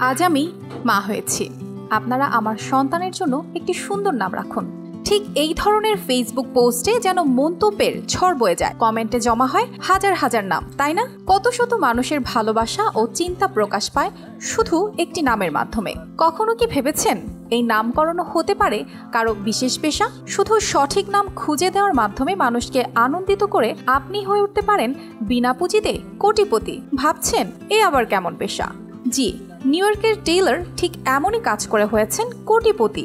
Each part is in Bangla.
আজ আমি মা হয়েছি। আপনারা আমার সন্তানের জন্য একটি সুন্দর নাম রাখুন। ঠিক এই ধরনের ফেসবুক পোস্টে যেন মন্তব্যের ঝড় বয়ে যায়। কমেন্টে জমা হয় হাজার হাজার নাম, তাই না? কত শত মানুষের ভালোবাসা ও চিন্তা প্রকাশ পায় শুধু একটি নামের মাধ্যমে। কখনো কি ভেবেছেন এই নামকরণ হতে পারে কারও বিশেষ পেশা? শুধু সঠিক নাম খুঁজে দেওয়ার মাধ্যমে মানুষকে আনন্দিত করে আপনি হয়ে উঠতে পারেন বিনা পুঁজিতে কোটিপতি। ভাবছেন, এ আবার কেমন পেশা? জি নিউ ইয়র্কের টেইলর ঠিক এমনই কাজ করে হয়েছেন কোটিপতি।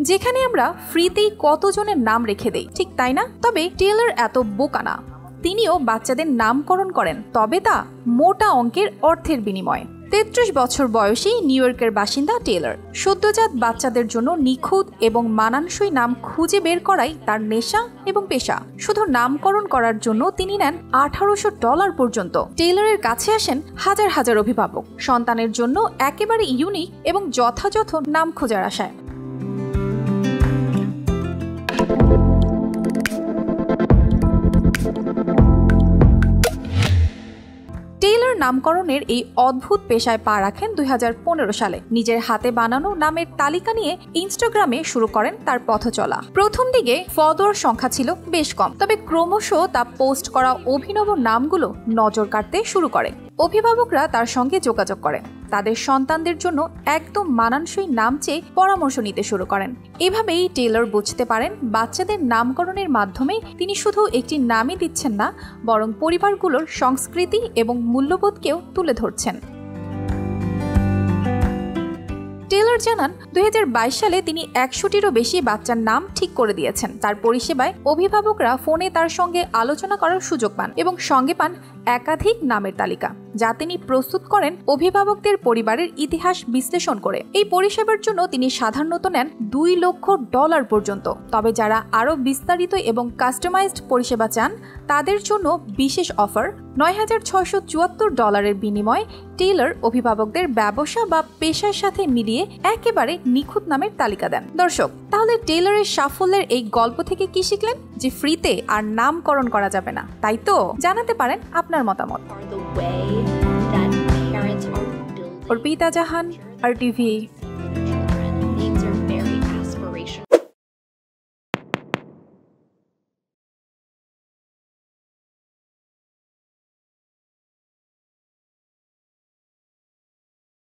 যেখানে আমরা ফ্রিতেই কতজনের নাম রেখে দেই, ঠিক তাই না? তবে টেইলর এত বোকা না। তিনিও বাচ্চাদের নামকরণ করেন, তবে তা মোটা অঙ্কের অর্থের বিনিময়ে। তেত্রিশ বছর বয়সী নিউ ইয়র্কের বাসিন্দা টেলর সদ্যজাত বাচ্চাদের জন্য নিখুঁত এবং মানানসই নাম খুঁজে বের করাই তার নেশা এবং পেশা। শুধু নামকরণ করার জন্য তিনি নেন আঠারোশো ডলার পর্যন্ত। টেইলরের কাছে আসেন হাজার হাজার অভিভাবক। সন্তানের জন্য একেবারে ইউনিক এবং যথাযথ নাম খোঁজার আশায়। নামকরণের এই অদ্ভুত পেশায় পা রাখেন দুই হাজার পনেরো সালে। নিজের হাতে বানানো নামের তালিকা নিয়ে ইনস্টাগ্রামে শুরু করেন তার পথ চলা প্রথম দিকে ফদর সংখ্যা ছিল বেশ কম, তবে ক্রমশ তা পোস্ট করা অভিনব নামগুলো নজর কাটতে শুরু করে। অভিভাবকরা তার সঙ্গে যোগাযোগ করেন। তাদের সন্তানদের জন্য একদম মানানসই নাম চেয়ে পরামর্শ নিতে শুরু করেন। এভাবেই টেলর বুঝতে পারেন বাচ্চাদের নামকরণের মাধ্যমে তিনি শুধু একটি নামই দিচ্ছেন না, বরং পরিবারগুলোর সংস্কৃতি এবং মূল্যবোধকেও তুলে ধরছেন। টেলর জানান, দুই হাজার বাইশ সালে তিনি একশোটিরও বেশি বাচ্চার নাম ঠিক করে দিয়েছেন। তার পরিষেবায় অভিভাবকরা ফোনে তার সঙ্গে আলোচনা করার সুযোগ পান এবং সঙ্গে পান একাধিক নামের তালিকা। যা তিনি প্রস্তুত করেন অভিভাবকদের পরিবারের ইতিহাস বিশ্লেষণ করে। এই পরিষেবার জন্য তিনি সাধারণত নেন দুই লক্ষ ডলার পর্যন্ত। তবে যারা আরও বিস্তারিত এবং কাস্টমাইজড পরিষেবা চান, তাদের জন্য বিশেষ অফার নয় হাজার ছয়শো চুয়াত্তর ডলারের বিনিময়ে টেইলর অভিভাবকদের ব্যবসা বা পেশার সাথে মিলিয়ে একেবারে নিখুঁত নামের তালিকা দেন। দর্শক তাহলে টেইলরের সাফল্যের এই গল্প থেকে কি শিখলেন? যে ফ্রিতে আর নামকরণ করা যাবে না। তাই তো? জানাতে পারেন আপনার মতামত। অর্পিতা জাহান আর টিভি